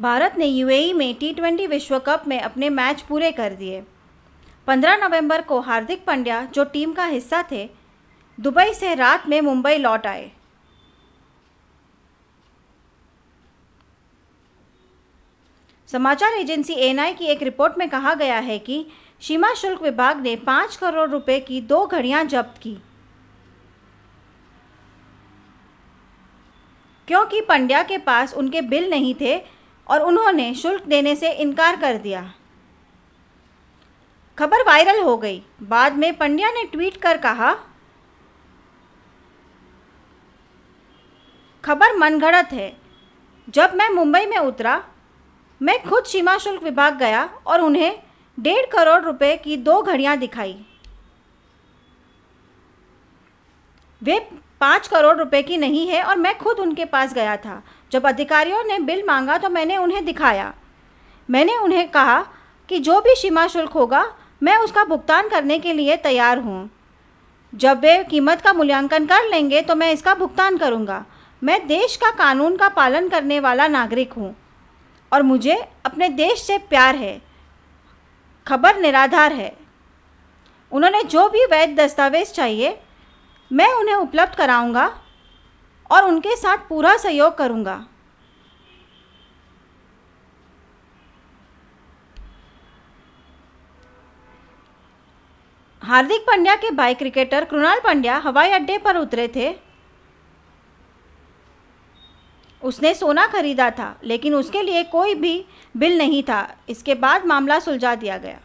भारत ने यूएई में T twenty विश्व कप में अपने मैच पूरे कर दिए। 15 नवंबर को हार्दिक पांड्या, जो टीम का हिस्सा थे, दुबई से रात में मुंबई लौट आए। समाचार एजेंसी एएनआई की एक रिपोर्ट में कहा गया है कि सीमा शुल्क विभाग ने पाँच करोड़ रुपए की दो घड़ियाँ जब्त की। क्योंकि पंड्या के पास उनके बिल नहीं थे और उन्होंने शुल्क देने से इनकार कर दिया। खबर वायरल हो गई। बाद में पंड्या ने ट्वीट कर कहा, खबर मनगढ़ंत है। जब मैं मुंबई में उतरा, मैं खुद सीमा शुल्क विभाग गया और उन्हें डेढ़ करोड़ रुपए की दो घड़ियाँ दिखाई। वे पाँच करोड़ रुपए की नहीं है और मैं खुद उनके पास गया था। जब अधिकारियों ने बिल मांगा तो मैंने उन्हें दिखाया। मैंने उन्हें कहा कि जो भी सीमा शुल्क होगा, मैं उसका भुगतान करने के लिए तैयार हूँ। जब वे कीमत का मूल्यांकन कर लेंगे तो मैं इसका भुगतान करूँगा। मैं देश का कानून का पालन करने वाला नागरिक हूँ और मुझे अपने देश से प्यार है, खबर निराधार है। उन्होंने जो भी वैध दस्तावेज़ चाहिए मैं उन्हें उपलब्ध कराऊँगा और उनके साथ पूरा सहयोग करूँगा। हार्दिक पांड्या के भाई क्रिकेटर कृणाल पांड्या हवाई अड्डे पर उतरे थे। उसने सोना खरीदा था, लेकिन उसके लिए कोई भी बिल नहीं था। इसके बाद मामला सुलझा दिया गया।